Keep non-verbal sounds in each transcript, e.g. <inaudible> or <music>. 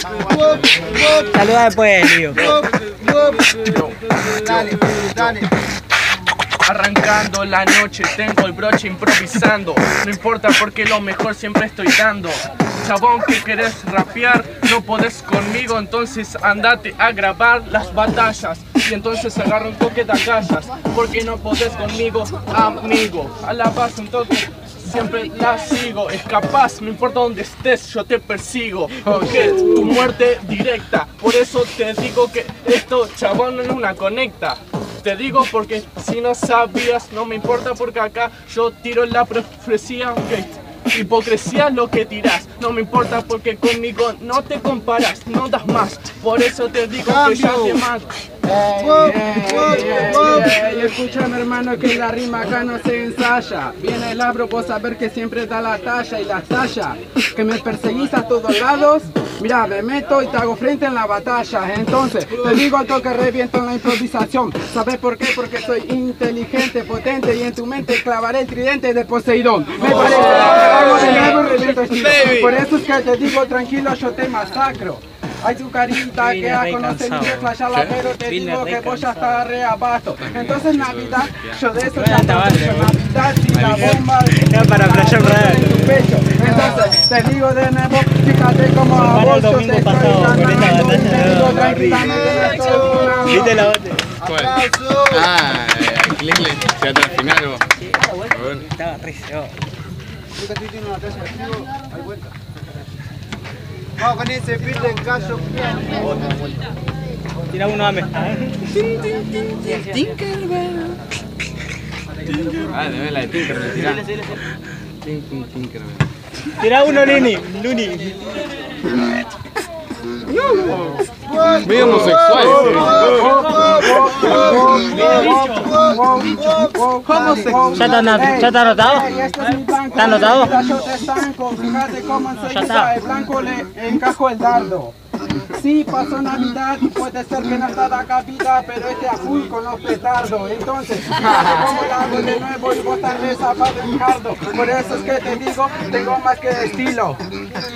Saluda después, dale. Arrancando la noche, tengo el broche improvisando. No importa porque lo mejor siempre estoy dando. Chabón que querés rapear, no podés conmigo, entonces andate a grabar las batallas. Y entonces agarra un toque de agallas, porque no podés conmigo, amigo. A la base un toque siempre la sigo. Es capaz, no importa dónde estés, yo te persigo. Porque tu muerte directa. Por eso te digo que esto, chabón, no es una conecta. Te digo porque si no sabías, no me importa porque acá yo tiro la profecía. Hipocresía es lo que tiras, no me importa porque conmigo no te comparas, no das más. Por eso te digo que ya te mato. Y escúchame hermano que la rima acá no se ensaya. Viene el abro por saber que siempre da la talla y la talla. Que me perseguís a todos lados. Mira, me meto y te hago frente en la batalla. Entonces, te digo alto que reviento en la improvisación. ¿Sabes por qué? Porque soy inteligente, potente Y en tu mente clavaré el tridente de Poseidón. Me parece hago de nuevo reviento estilo. Por eso es que te digo tranquilo, yo te masacro hay tu carita que a conocer y flasharla, pero te digo que vos ya estás re abasto. Entonces Navidad, yo de eso ya. Navidad y la bomba Ya <laughs> para flashear real. en tu pecho. Entonces te digo de nuevo, fíjate como a vos yo te estoy ganando. digo Barry. tranquilamente ¿Viste la bote? ¿Cuál? Ah, eh, Klingle, llegaste al final vos. Estaba re cebado. Vamos con ese beat de callo. Tira uno a mí. Ah, de ver la de Tinkerbell, tin, Tinkerbell. Tira uno, Lini. Luni. Medio homosexual ¿Ya está ya está anotado? ¿Está ¿Está anotado? Fíjate cómo enseguida el blanco le encajo el dardo. Sí, pasó Navidad y puede ser que no está la capita, pero este a full con los petardos. Entonces, cómo lo hago de nuevo y vos tal vez en. Por eso es que te digo, tengo más que estilo.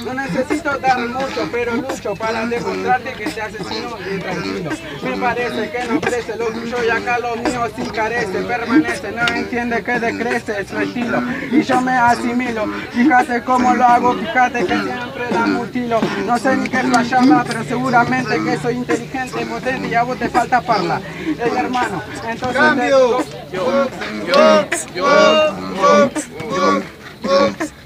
No necesito dar mucho, pero lucho para demostrarte que te asesino bien tranquilo. Me parece que no crece lo tuyo y acá lo mío sí carece, permanece, no entiende que decrece es su estilo. Y yo me asimilo, fíjate cómo lo hago, fíjate que siempre la No sé ni qué flasharla, pero seguramente que soy inteligente, potente y a vos te falta parla. Ey hermano, entonces te digo,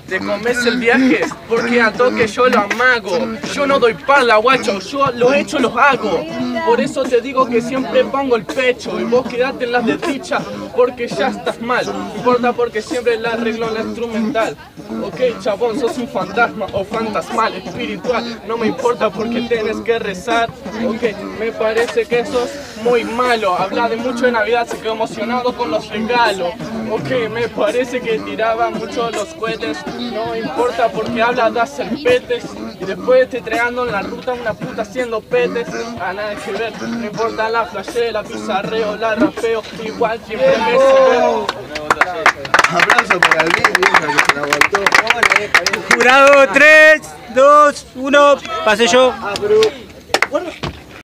Te comes el viaje porque a toque yo lo amago. Yo no doy parla, guacho, yo lo hecho, los hago. Por eso te digo que siempre pongo el pecho y vos quedate en las de dicha porque ya estás mal. Importa porque siempre la arreglo la instrumental. Ok, chabón, sos un fantasma o fantasmal, espiritual. No me importa porque tienes que rezar. Ok, me parece que sos muy malo. Habla de mucho de Navidad, se quedó emocionado con los regalos. Ok, me parece que tiraba mucho los cohetes. No importa porque habla de hacer petes. Y después te entregando en la ruta una puta haciendo petes. A nada que ver, no importa la flashé, la pizarreo, la rapeo. Igual siempre sirve. Aplauso para el vieja, que se la voltó. Jurado 3, 2, 1. Pasé yo.